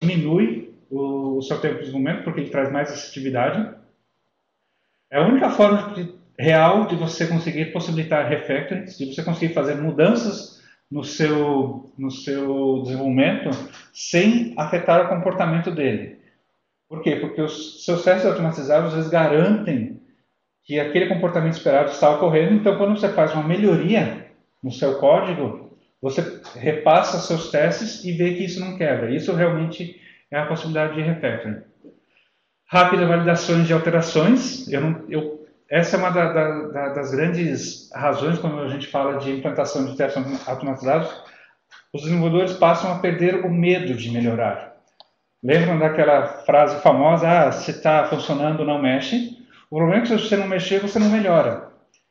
diminui o, o seu tempo de desenvolvimento, porque ele traz mais assertividade. É a única forma de, real de você conseguir possibilitar refactoring, de você conseguir fazer mudanças no seu, no seu desenvolvimento sem afetar o comportamento dele. Por quê? Porque os seus testes automatizados eles garantem que aquele comportamento esperado está ocorrendo. Então, quando você faz uma melhoria no seu código, você repassa seus testes e vê que isso não quebra. Isso realmente é a possibilidade de refactoring. Rápida validações de alterações. Eu, eu essa é uma da, da, das grandes razões quando a gente fala de implantação de testes automatizados. Os desenvolvedores passam a perder o medo de melhorar. Lembram daquela frase famosa: ah, se está funcionando, não mexe. O problema é que se você não mexer, você não melhora.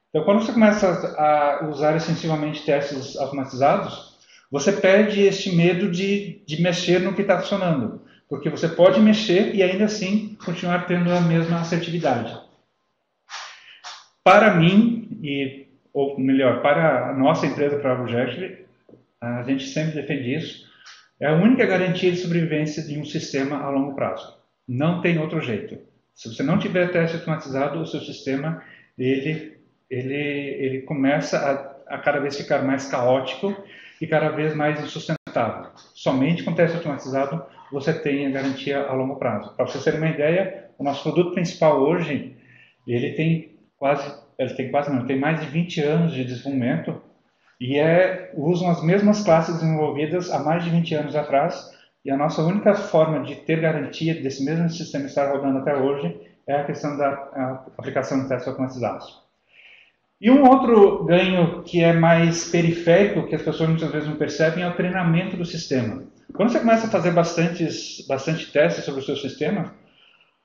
Então, quando você começa a usar extensivamente testes automatizados, você perde este medo de, de mexer no que está funcionando. Porque você pode mexer e ainda assim continuar tendo a mesma assertividade. Para mim, e, ou melhor, para a nossa empresa, para a Project, a gente sempre defende isso, é a única garantia de sobrevivência de um sistema a longo prazo. Não tem outro jeito. Se você não tiver teste automatizado, o seu sistema ele, ele, ele começa a, a cada vez ficar mais caótico e cada vez mais insustentável. Somente com teste automatizado você tem a garantia a longo prazo. Para vocês terem uma ideia, o nosso produto principal hoje, ele tem quase, ele tem quase não, tem mais de 20 anos de desenvolvimento e é, usam as mesmas classes desenvolvidas há mais de 20 anos atrás e a nossa única forma de ter garantia desse mesmo sistema estar rodando até hoje é a questão da a aplicação de testes automatizados. E um outro ganho que é mais periférico, que as pessoas muitas vezes não percebem, é o treinamento do sistema. Quando você começa a fazer bastantes, bastante testes sobre o seu sistema,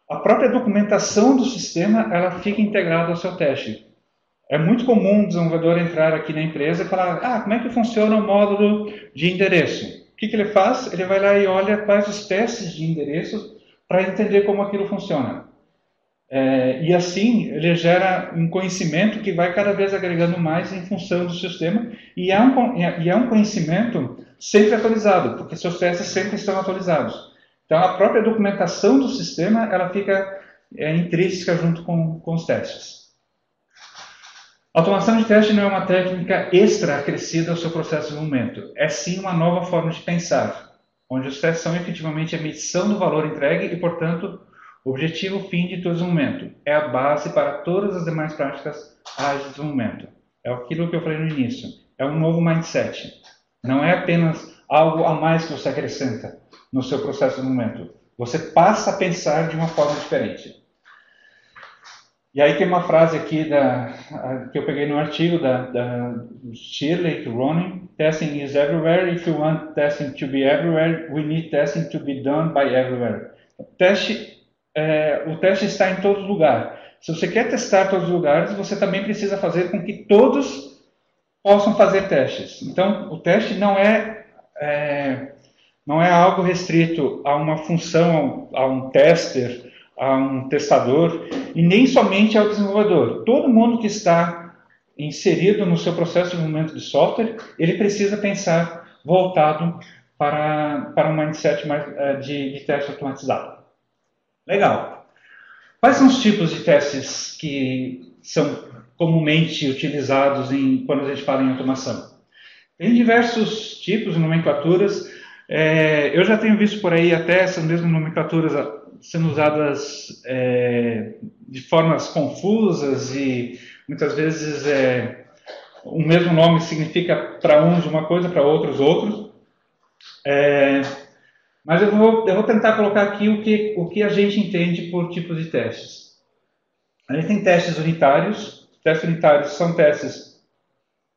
a própria documentação do sistema ela fica integrada ao seu teste. É muito comum um desenvolvedor entrar aqui na empresa e falar: ah, como é que funciona o módulo de endereço? O que, que ele faz? Ele vai lá e olha quais os testes de endereços para entender como aquilo funciona. É, e assim ele gera um conhecimento que vai cada vez agregando mais em função do sistema e é um, e é um conhecimento sempre atualizado, porque seus testes sempre estão atualizados. Então a própria documentação do sistema ela fica é, intrínseca junto com, com os testes. Automação de teste não é uma técnica extra acrescida ao seu processo de desenvolvimento. É sim uma nova forma de pensar, onde os testes são efetivamente a medição do valor entregue e, portanto, objetivo fim de todo desenvolvimento. É a base para todas as demais práticas ágeis de desenvolvimento. É aquilo que eu falei no início. É um novo mindset. Não é apenas algo a mais que você acrescenta no seu processo de desenvolvimento. Você passa a pensar de uma forma diferente. E aí tem uma frase aqui da, que eu peguei no artigo da, da Shirley Ronin, testing is everywhere, if you want testing to be everywhere, we need testing to be done by everywhere. Teste, é, o teste está em todo lugar. Se você quer testar todos os lugares, você também precisa fazer com que todos possam fazer testes. Então, o teste não é, é não é algo restrito a uma função, a um tester, a um testador e nem somente ao desenvolvedor. Todo mundo que está inserido no seu processo de desenvolvimento de software, ele precisa pensar voltado para, para um mindset mais, uh, de, de teste automatizado. Legal. Quais são os tipos de testes que são comumente utilizados em, quando a gente fala em automação? Tem diversos tipos, nomenclaturas. É, eu já tenho visto por aí até essas mesmas nomenclaturas sendo usadas é, de formas confusas e muitas vezes é, o mesmo nome significa para uns uma coisa, para outros outros. É, mas eu vou, eu vou tentar colocar aqui o que, o que a gente entende por tipos de testes. A gente tem testes unitários. Testes unitários são testes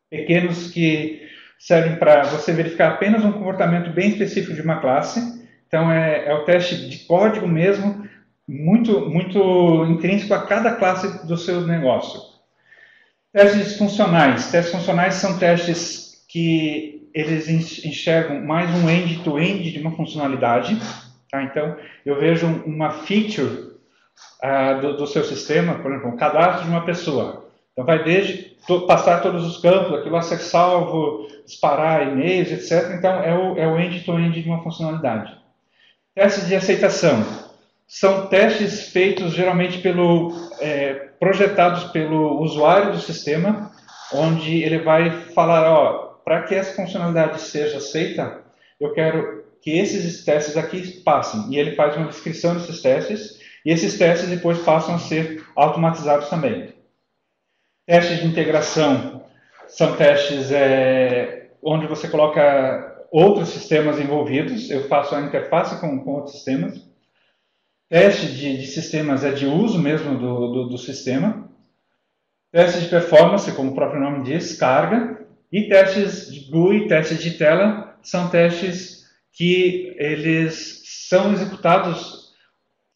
pequenos que servem para você verificar apenas um comportamento bem específico de uma classe então é, é o teste de código mesmo, muito, muito intrínseco a cada classe do seu negócio. Testes funcionais. Testes funcionais são testes que eles enxergam mais um end-to-end -end de uma funcionalidade. Tá? Então, eu vejo uma feature uh, do, do, seu sistema, por exemplo, um cadastro de uma pessoa. Então, vai desde to passar todos os campos, aquilo lá ser salvo, disparar e-mails, etc. Então, é o, é end-to-end -end de uma funcionalidade. Testes de aceitação são testes feitos geralmente pelo é, projetados pelo usuário do sistema, onde ele vai falar, ó, para que essa funcionalidade seja aceita, eu quero que esses testes aqui passem. E ele faz uma descrição desses testes, e esses testes depois passam a ser automatizados também. Testes de integração são testes é, onde você coloca outros sistemas envolvidos. Eu faço a interface com, com outros sistemas. Teste de, de, sistemas é de uso mesmo do, do, do sistema. Teste de performance, como o próprio nome diz, carga. E testes de GUI, testes de tela, são testes que eles são executados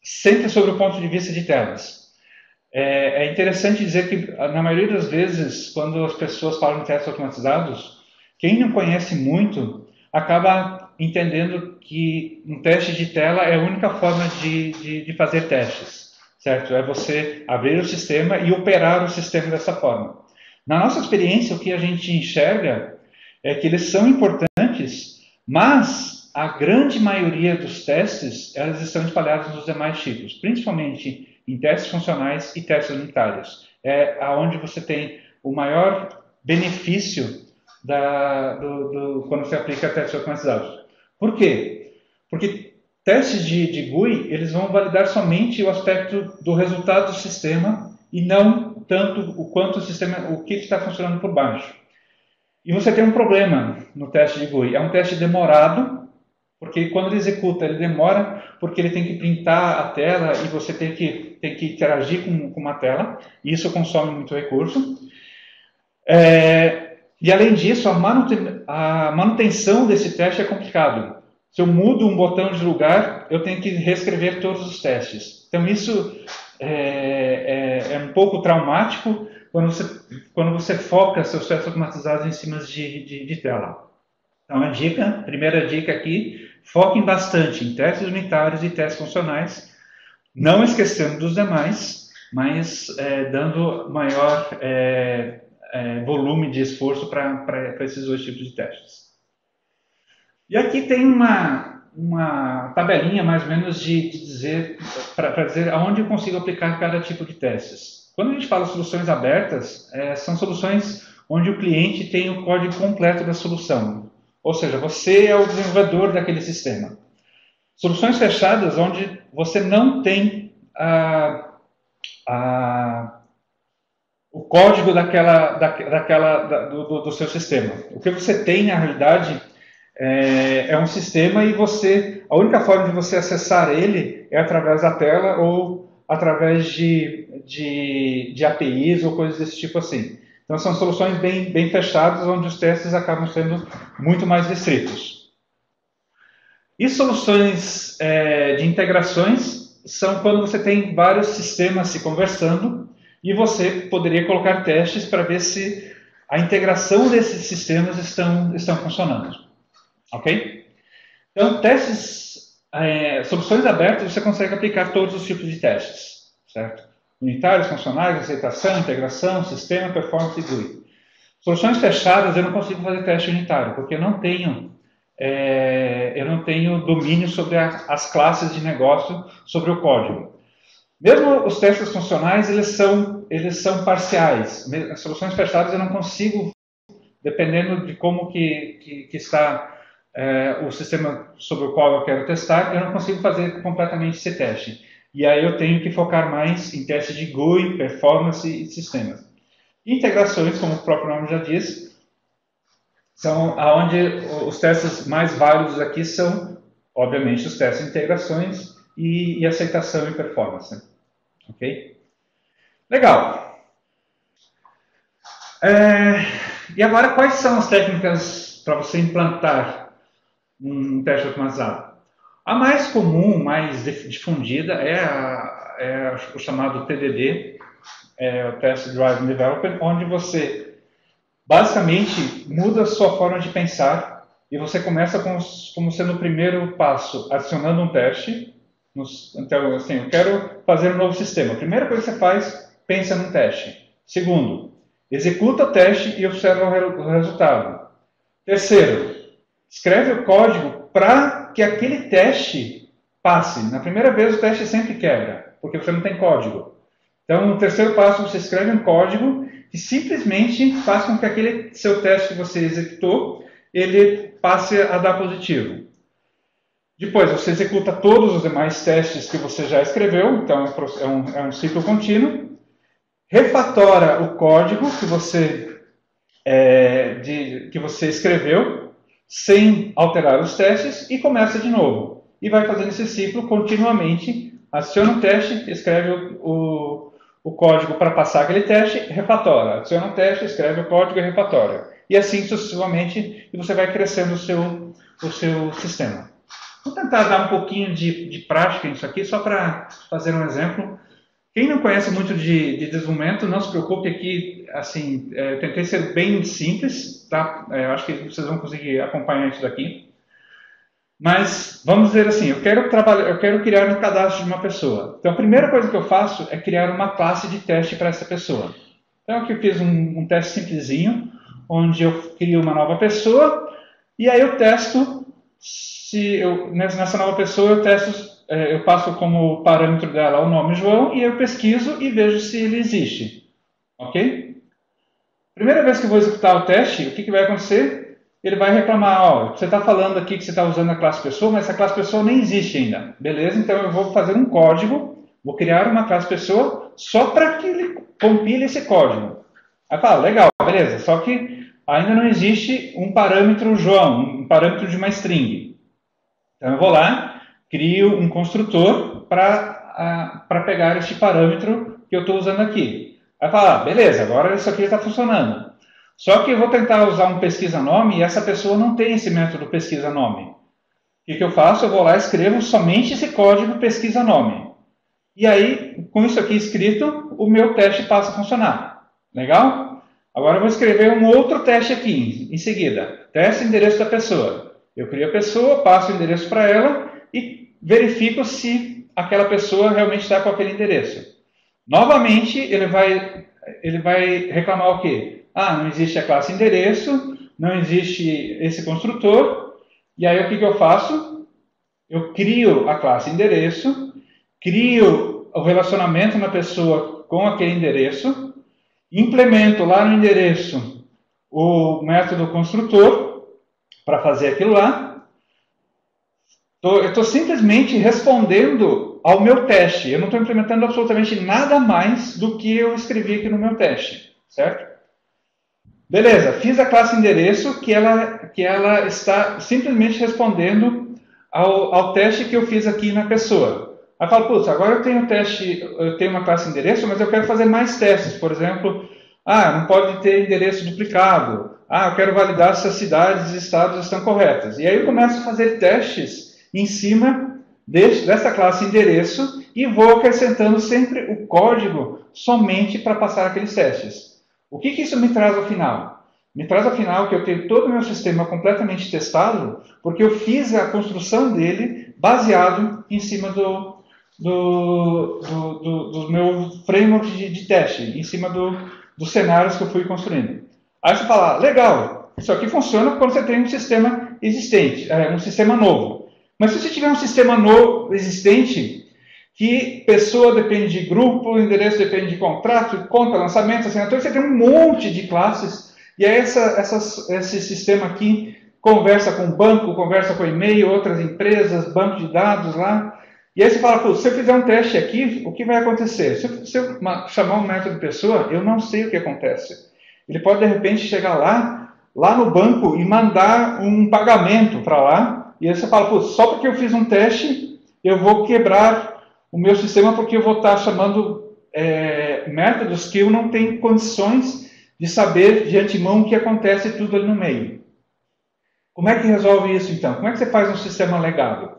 sempre sobre o ponto de vista de telas. É, é interessante dizer que, na maioria das vezes, quando as pessoas falam em testes automatizados, quem não conhece muito acaba entendendo que um teste de tela é a única forma de, de, de fazer testes, certo? É você abrir o sistema e operar o sistema dessa forma. Na nossa experiência, o que a gente enxerga é que eles são importantes, mas a grande maioria dos testes elas estão espalhados nos demais tipos, principalmente em testes funcionais e testes unitários. É aonde você tem o maior benefício da, do, do, quando você aplica testes automatizados. Por quê? Porque testes de, de GUI eles vão validar somente o aspecto do resultado do sistema e não tanto o quanto o sistema, o que está funcionando por baixo. E você tem um problema no teste de GUI. É um teste demorado, porque quando ele executa, ele demora, porque ele tem que printar a tela e você tem que, tem que interagir com, com uma tela, e isso consome muito recurso. É, e além disso, a, a manutenção desse teste é complicado. Se eu mudo um botão de lugar, eu tenho que reescrever todos os testes. Então, isso é, é, é, um pouco traumático quando você, quando você foca seus testes automatizados em cima de, de, de tela. Então, a dica, primeira dica aqui, foquem bastante em testes unitários e testes funcionais, não esquecendo dos demais, mas é, dando maior é, é, volume de esforço para esses dois tipos de testes. E aqui tem uma, uma tabelinha mais ou menos de, de dizer para dizer aonde eu consigo aplicar cada tipo de testes. Quando a gente fala soluções abertas, é, são soluções onde o cliente tem o código completo da solução, ou seja, você é o desenvolvedor daquele sistema. Soluções fechadas, onde você não tem o código daquela, da, daquela, da, do, do seu sistema. O que você tem, na realidade, é, é, um sistema e você, a única forma de você acessar ele é através da tela ou através de, de, de APIs ou coisas desse tipo assim. Então são soluções bem, bem fechadas onde os testes acabam sendo muito mais restritos. E soluções é, de integrações são quando você tem vários sistemas se conversando e você poderia colocar testes para ver se a integração desses sistemas estão, estão funcionando. Ok? Então, testes, é, soluções abertas, você consegue aplicar todos os tipos de testes, certo? Unitários, funcionais, aceitação, integração, sistema, performance e GUI. Soluções fechadas, eu não consigo fazer teste unitário, porque eu não tenho, é, eu não tenho domínio sobre a, as classes de negócio, sobre o código. Mesmo os testes funcionais, eles são, eles são parciais. As soluções fechadas eu não consigo, dependendo de como que, que, que está é, o sistema sobre o qual eu quero testar, eu não consigo fazer completamente esse teste. E aí eu tenho que focar mais em testes de GUI, performance e sistemas. Integrações, como o próprio nome já diz, são aonde os testes mais válidos aqui são, obviamente, os testes de integrações e, e aceitação e performance. Ok? Legal. É, e agora, quais são as técnicas para você implantar um teste automatizado. A mais comum, mais difundida, é, a, é o chamado TDD, é o Test Driven Development, onde você basicamente muda a sua forma de pensar e você começa com, como sendo o primeiro passo, adicionando um teste. Então, assim, eu quero fazer um novo sistema. A primeira coisa que você faz, pensa num teste. Segundo, executa o teste e observa o resultado. Terceiro, escreve o código para que aquele teste passe. Na primeira vez o teste sempre quebra, porque você não tem código. Então, no terceiro passo, você escreve um código que simplesmente faz com que aquele seu teste que você executou, ele passe a dar positivo. Depois, você executa todos os demais testes que você já escreveu, então é um, é um ciclo contínuo. Refatora o código que você, é, de, que você escreveu, sem alterar os testes, e começa de novo. E vai fazendo esse ciclo continuamente. Adiciona um teste, escreve o, o, o código para passar aquele teste, refatora. Adiciona um teste, escreve o código e refatora. E assim sucessivamente, e você vai crescendo o seu, o seu sistema. Vou tentar dar um pouquinho de, de prática nisso aqui, só para fazer um exemplo. Quem não conhece muito de, de desenvolvimento, não se preocupe aqui, assim, é, tentei ser bem simples, tá? É, acho que vocês vão conseguir acompanhar isso daqui. Mas vamos dizer assim, eu quero trabalhar, eu quero criar um cadastro de uma pessoa. Então a primeira coisa que eu faço é criar uma classe de teste para essa pessoa. Então aqui eu fiz um, um teste simplesinho, onde eu crio uma nova pessoa e aí eu testo se eu, nessa nova pessoa eu testo, eu passo como parâmetro dela o nome João e eu pesquiso e vejo se ele existe. Ok? Primeira vez que eu vou executar o teste, o que, que vai acontecer? Ele vai reclamar, ó, você está falando aqui que você está usando a classe pessoa, mas essa classe pessoa nem existe ainda. Beleza? Então eu vou fazer um código, vou criar uma classe pessoa só para que ele compile esse código. Aí fala, legal, beleza, só que ainda não existe um parâmetro João, um parâmetro de uma string. Então eu vou lá, crio um construtor para pegar este parâmetro que eu estou usando aqui. Vai falar, ah, beleza, agora isso aqui está funcionando. Só que eu vou tentar usar um pesquisa nome e essa pessoa não tem esse método pesquisa nome. O que, que eu faço? Eu vou lá e escrevo somente esse código pesquisa nome. E aí, com isso aqui escrito, o meu teste passa a funcionar. Legal? Agora eu vou escrever um outro teste aqui em seguida. Teste endereço da pessoa. Eu crio a pessoa, passo o endereço para ela e verifico se aquela pessoa realmente está com aquele endereço. Novamente, ele vai, ele vai reclamar o quê? Ah, não existe a classe endereço, não existe esse construtor. E aí o que, que eu faço? Eu crio a classe endereço, crio o relacionamento na pessoa com aquele endereço, implemento lá no endereço o método construtor para fazer aquilo lá. Tô, eu estou simplesmente respondendo ao meu teste. Eu não estou implementando absolutamente nada mais do que eu escrevi aqui no meu teste, certo? Beleza, fiz a classe endereço que ela, que ela está simplesmente respondendo ao, ao teste que eu fiz aqui na pessoa. Aí falo, putz, agora eu tenho teste, eu tenho uma classe endereço, mas eu quero fazer mais testes. Por exemplo, ah, não pode ter endereço duplicado. Ah, eu quero validar se as cidades e estados estão corretas. E aí eu começo a fazer testes em cima desse, dessa classe endereço e vou acrescentando sempre o código somente para passar aqueles testes. O que, que isso me traz ao final? Me traz ao final que eu tenho todo o meu sistema completamente testado, porque eu fiz a construção dele baseado em cima do, do, do, do, do meu framework de, de teste, em cima do, dos cenários que eu fui construindo. Aí você fala, legal, isso aqui funciona quando você tem um sistema existente, é, um sistema novo. Mas se você tiver um sistema novo existente, que pessoa depende de grupo, endereço depende de contrato, conta, lançamento, assinatura, você tem um monte de classes, e aí essa, essa, esse sistema aqui conversa com banco, conversa com e-mail, outras empresas, banco de dados lá, e aí você fala, se eu fizer um teste aqui, o que vai acontecer? Se eu, se eu chamar um método pessoa, eu não sei o que acontece. Ele pode, de repente, chegar lá, lá no banco e mandar um pagamento para lá, e aí você fala, só porque eu fiz um teste, eu vou quebrar o meu sistema porque eu vou estar chamando é, métodos que eu não tenho condições de saber de antemão o que acontece tudo ali no meio. Como é que resolve isso, então? Como é que você faz um sistema legado?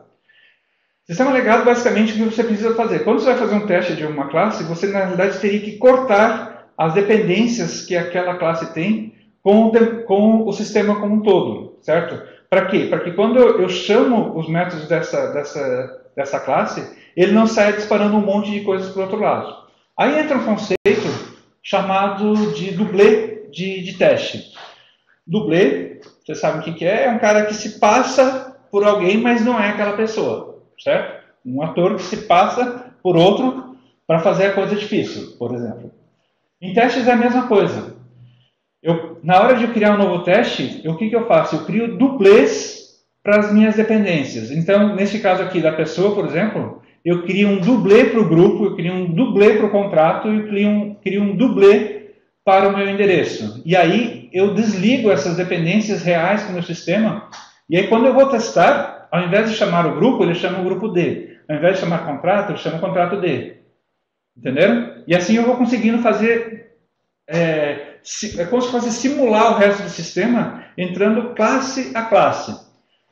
Sistema legado, basicamente, o que você precisa fazer? Quando você vai fazer um teste de uma classe, você, na realidade, teria que cortar as dependências que aquela classe tem com o, com o sistema como um todo, certo? Para quê? Para que quando eu, chamo os métodos dessa, dessa, dessa classe, ele não saia disparando um monte de coisas para o outro lado. Aí entra um conceito chamado de dublê de, de teste. Dublê, você sabe o que, que é? É um cara que se passa por alguém, mas não é aquela pessoa certo? um ator que se passa por outro para fazer a coisa difícil, por exemplo. Em testes é a mesma coisa. Eu, na hora de criar um novo teste, o que, que eu faço? Eu crio duplês para as minhas dependências. Então, nesse caso aqui da pessoa, por exemplo, eu crio um dublê para o grupo, eu crio um dublê para o contrato e crio um, crio um dublê para o meu endereço. E aí eu desligo essas dependências reais com o meu sistema. E aí quando eu vou testar, ao invés de chamar o grupo, ele chama o grupo D. Ao invés de chamar contrato, ele chama o contrato D. Entenderam? E assim eu vou conseguindo fazer. É, é como se fosse simular o resto do sistema, entrando classe a classe.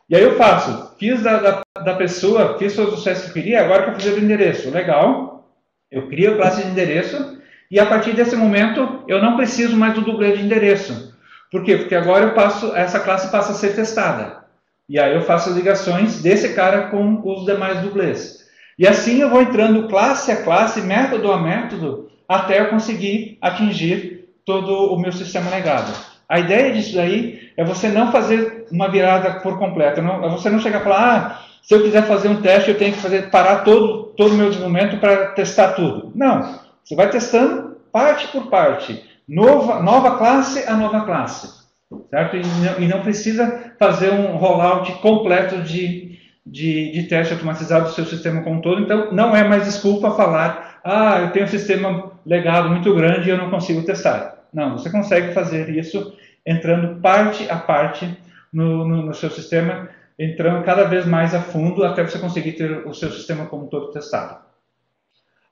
E aí eu faço, fiz da, da, da pessoa, fiz os testes que eu queria, agora para fazer o endereço. Legal. Eu crio a classe de endereço e a partir desse momento eu não preciso mais do dublê de endereço. Por quê? Porque agora eu passo, essa classe passa a ser testada. E aí eu faço ligações desse cara com os demais dublês. E assim eu vou entrando classe a classe, método a método, até eu conseguir atingir todo o meu sistema legado. A ideia disso daí é você não fazer uma virada por completo, não, é você não chegar e falar, ah, se eu quiser fazer um teste, eu tenho que fazer, parar todo, todo o meu desenvolvimento para testar tudo. Não, você vai testando parte por parte, nova, nova classe a nova classe, certo? E não, e não precisa fazer um rollout completo de, de, de teste automatizado do seu sistema como um todo. Então, não é mais desculpa falar, ah, eu tenho um sistema legado muito grande e eu não consigo testar. Não, você consegue fazer isso entrando parte a parte no, no, no seu sistema, entrando cada vez mais a fundo até você conseguir ter o seu sistema como todo testado.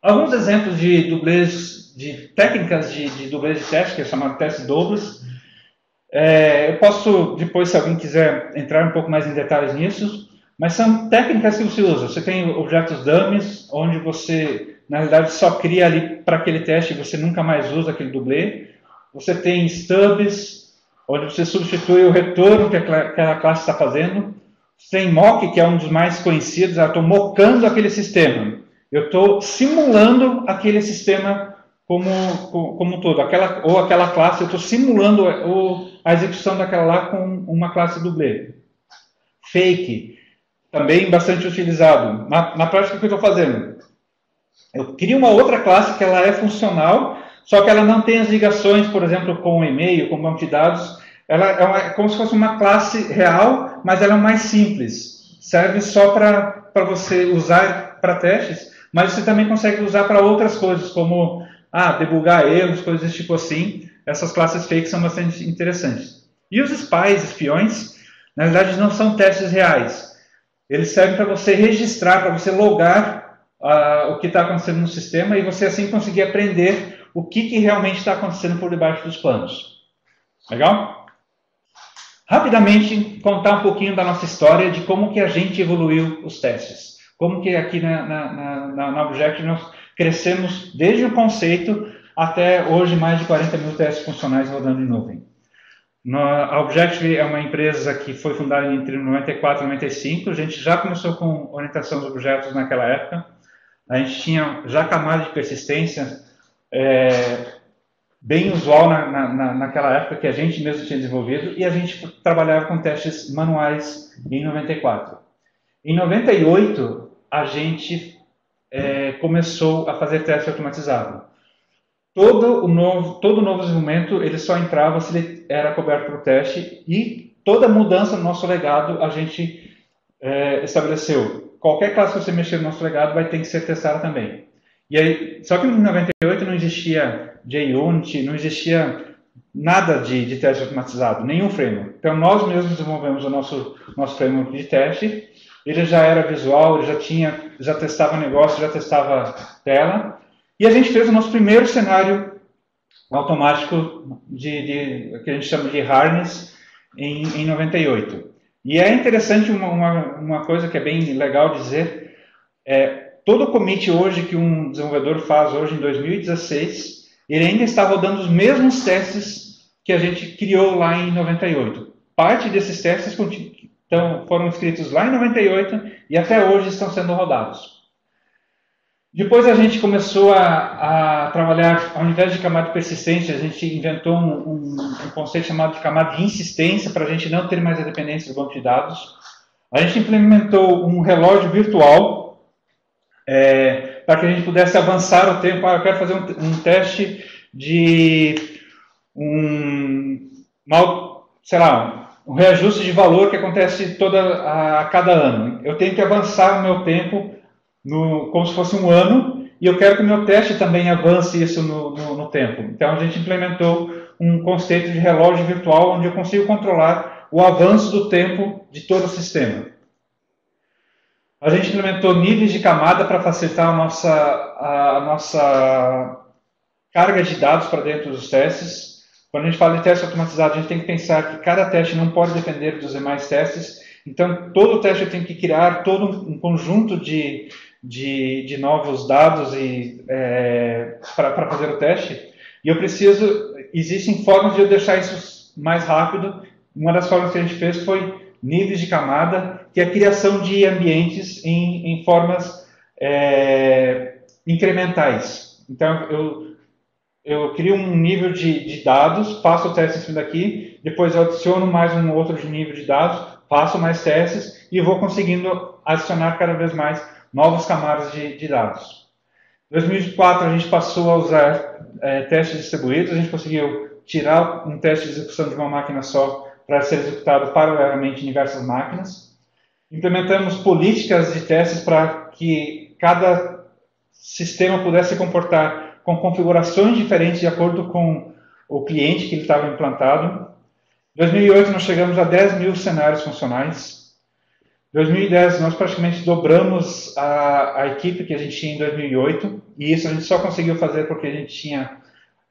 Alguns exemplos de dublês, de técnicas de, de dublês de teste, que é chamado teste doubles. É, eu posso, depois, se alguém quiser entrar um pouco mais em detalhes nisso, mas são técnicas que você usa. Você tem objetos dummies, onde você, na realidade, só cria ali para aquele teste você nunca mais usa aquele dublê. Você tem stubs, onde você substitui o retorno que aquela classe está fazendo. Você tem mock, que é um dos mais conhecidos. Eu estou mocando aquele sistema. Eu estou simulando aquele sistema como, como um todo. Aquela, ou aquela classe, eu estou simulando o, a execução daquela lá com uma classe dublê. Fake também bastante utilizado. Na, na prática, o que eu estou fazendo? Eu crio uma outra classe que ela é funcional, só que ela não tem as ligações, por exemplo, com e-mail, com banco de dados. Ela é, uma, é como se fosse uma classe real, mas ela é mais simples. Serve só para você usar para testes, mas você também consegue usar para outras coisas, como ah, debugar erros, coisas tipo assim. Essas classes fake são bastante interessantes. E os spies, espiões, na verdade não são testes reais eles servem para você registrar, para você logar uh, o que está acontecendo no sistema e você assim conseguir aprender o que, que realmente está acontecendo por debaixo dos panos. Legal? Rapidamente contar um pouquinho da nossa história de como que a gente evoluiu os testes. Como que aqui na, na, na, na Object nós crescemos desde o conceito até hoje mais de 40 mil testes funcionais rodando em nuvem. A Objective é uma empresa que foi fundada entre 94 e 95. A gente já começou com orientação dos objetos naquela época. A gente tinha já camada de persistência é, bem usual na, na, naquela época que a gente mesmo tinha desenvolvido e a gente trabalhava com testes manuais em 94. Em 98 a gente é, começou a fazer teste automatizado todo o novo, todo novo desenvolvimento ele só entrava se ele era coberto por teste e toda mudança no nosso legado a gente é, estabeleceu. Qualquer classe que você mexer no nosso legado vai ter que ser testada também. E aí, só que em 98 não existia JUnit, não existia nada de, de teste automatizado, nenhum framework. Então nós mesmos desenvolvemos o nosso nosso framework de teste. Ele já era visual, já tinha, já testava negócio, já testava tela e a gente fez o nosso primeiro cenário automático de, de que a gente chama de harness em, em 98. E é interessante uma, uma, uma, coisa que é bem legal dizer, é, todo commit hoje que um desenvolvedor faz hoje em 2016, ele ainda está rodando os mesmos testes que a gente criou lá em 98. Parte desses testes então, foram escritos lá em 98 e até hoje estão sendo rodados. Depois a gente começou a, a, trabalhar, ao invés de camada de persistência, a gente inventou um, um, um conceito chamado de camada de insistência, para a gente não ter mais a dependência do banco de dados. A gente implementou um relógio virtual, é, para que a gente pudesse avançar o tempo. Ah, eu quero fazer um, um teste de um, mal, sei lá, um reajuste de valor que acontece toda a, a cada ano. Eu tenho que avançar o meu tempo no, como se fosse um ano e eu quero que o meu teste também avance isso no, no, no tempo. Então a gente implementou um conceito de relógio virtual onde eu consigo controlar o avanço do tempo de todo o sistema. A gente implementou níveis de camada para facilitar a nossa, a, nossa carga de dados para dentro dos testes. Quando a gente fala de teste automatizado, a gente tem que pensar que cada teste não pode depender dos demais testes. Então, todo teste tenho que criar todo um conjunto de, de, de novos dados e é, para fazer o teste. E eu preciso, existem formas de eu deixar isso mais rápido. Uma das formas que a gente fez foi níveis de camada, que é a criação de ambientes em, em formas é, incrementais. Então, eu, eu crio um nível de, de, dados, faço o teste em cima daqui, depois adiciono mais um outro nível de dados, faço mais testes e vou conseguindo adicionar cada vez mais novas camadas de, de dados. Em 2004, a gente passou a usar é, testes distribuídos, a gente conseguiu tirar um teste de execução de uma máquina só para ser executado paralelamente em diversas máquinas. Implementamos políticas de testes para que cada sistema pudesse se comportar com configurações diferentes de acordo com o cliente que ele estava implantado. Em 2008, nós chegamos a 10 mil cenários funcionais. Em 2010, nós praticamente dobramos a, a equipe que a gente tinha em 2008, e isso a gente só conseguiu fazer porque a gente tinha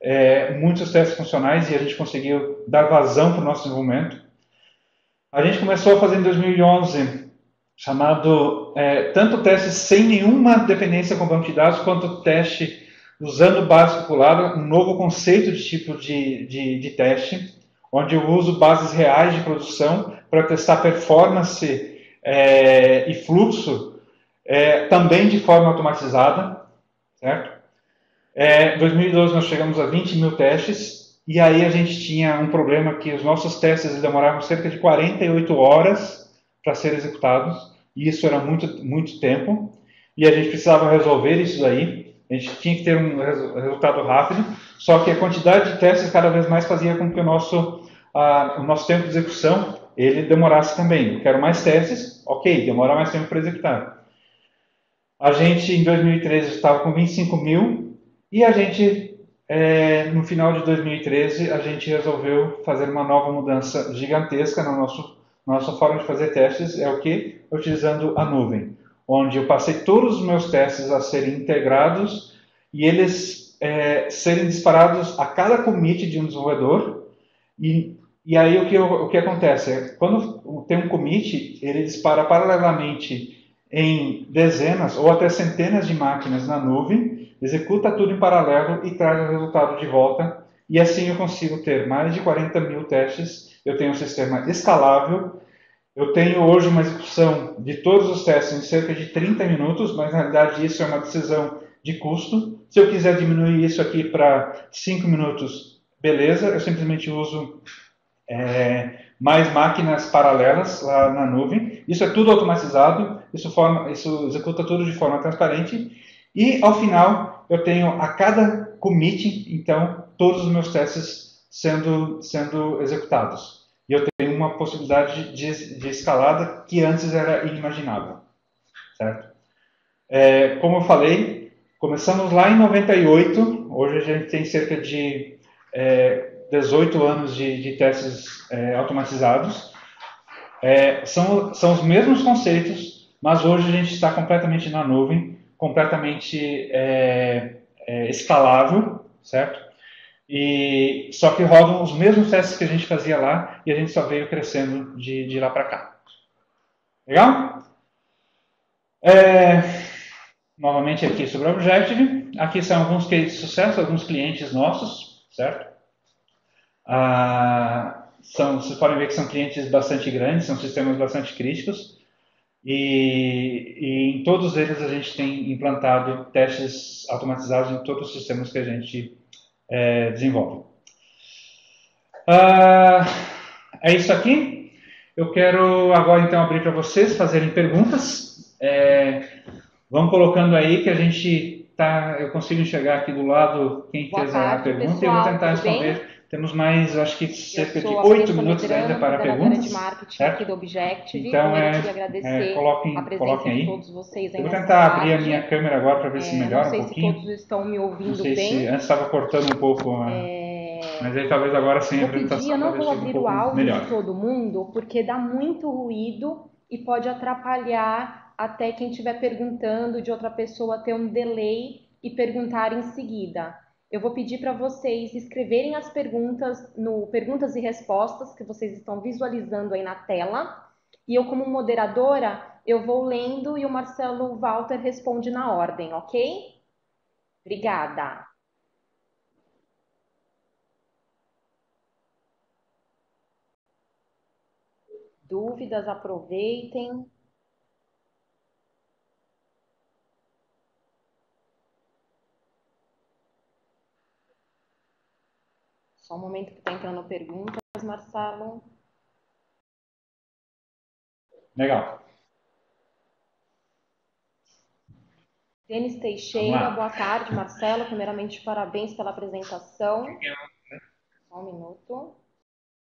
é, muitos testes funcionais e a gente conseguiu dar vazão para o nosso desenvolvimento. A gente começou a fazer em 2011 chamado é, tanto teste sem nenhuma dependência com banco de dados, quanto teste usando base popular, um novo conceito de tipo de, de, de teste, onde eu uso bases reais de produção para testar performance é, e fluxo é, também de forma automatizada, certo? É, em 2012 nós chegamos a 20 mil testes e aí a gente tinha um problema que os nossos testes demoravam cerca de 48 horas para serem executados e isso era muito, muito tempo e a gente precisava resolver isso aí. A gente tinha que ter um resultado rápido, só que a quantidade de testes cada vez mais fazia com que o nosso, o nosso tempo de execução ele demorasse também. Eu quero mais testes, ok, demora mais tempo para executar. A gente, em 2013, estava com 25 mil e a gente, é, no final de 2013, a gente resolveu fazer uma nova mudança gigantesca no nosso nossa forma de fazer testes é o que utilizando a nuvem, onde eu passei todos os meus testes a serem integrados e eles é, serem disparados a cada commit de um desenvolvedor e e aí o que, o que acontece é quando tem um commit ele dispara paralelamente em dezenas ou até centenas de máquinas na nuvem executa tudo em paralelo e traz o resultado de volta. E assim eu consigo ter mais de 40 mil testes. Eu tenho um sistema escalável. Eu tenho hoje uma execução de todos os testes em cerca de 30 minutos, mas na realidade isso é uma decisão de custo. Se eu quiser diminuir isso aqui para 5 minutos, beleza, eu simplesmente uso é, mais máquinas paralelas lá na nuvem. Isso é tudo automatizado, isso, forma, isso executa tudo de forma transparente e ao final eu tenho a cada commit, então, todos os meus testes sendo, sendo executados. E eu tenho uma possibilidade de, de escalada que antes era inimaginável. Certo? É, como eu falei, começamos lá em 98, hoje a gente tem cerca de é, 18 anos de, de testes é, automatizados. É, são, são os mesmos conceitos, mas hoje a gente está completamente na nuvem completamente é, é, escalável, certo? E só que rodam os mesmos testes que a gente fazia lá e a gente só veio crescendo de, de lá para cá. Legal? É, novamente aqui sobre o Objective. Aqui são alguns cases de sucesso, alguns clientes nossos, certo? Ah, são, vocês podem ver que são clientes bastante grandes, são sistemas bastante críticos. E, e, em todos eles a gente tem implantado testes automatizados em todos os sistemas que a gente é, desenvolve. Uh, é isso aqui. Eu quero agora então abrir para vocês fazerem perguntas. É, Vamos colocando aí que a gente tá, eu consigo enxergar aqui do lado quem Boa fez tarde, a pergunta pessoal. e eu vou tentar Tudo bem? Temos mais, acho que cerca de oito minutos ainda para perguntas. de marketing certo? aqui do Objective. Então, Primeiro, é, é, coloquem, a presença coloquem de aí. todos vocês Eu vou tentar abrir a minha câmera agora para ver se É, melhora não sei um se pouquinho. todos estão me Não ouvindo sei se bem. antes estava cortando um pouco, a- É, mas aí talvez agora sem a Vou pedir, apresentação eu não vou fique um abrir o áudio melhor. de todo mundo, porque dá muito ruído e pode atrapalhar até quem estiver perguntando de outra pessoa ter um delay e perguntar em seguida. Eu vou pedir para vocês escreverem as perguntas no perguntas e respostas que vocês estão visualizando aí na tela. E eu, como moderadora, eu vou lendo e o Marcelo Walter responde na ordem, ok? Obrigada. Dúvidas, aproveitem. Só um momento que está entrando perguntas, Marcelo. Legal. Denis Teixeira, boa tarde, Marcelo. Primeiramente, parabéns pela apresentação. Só um minuto.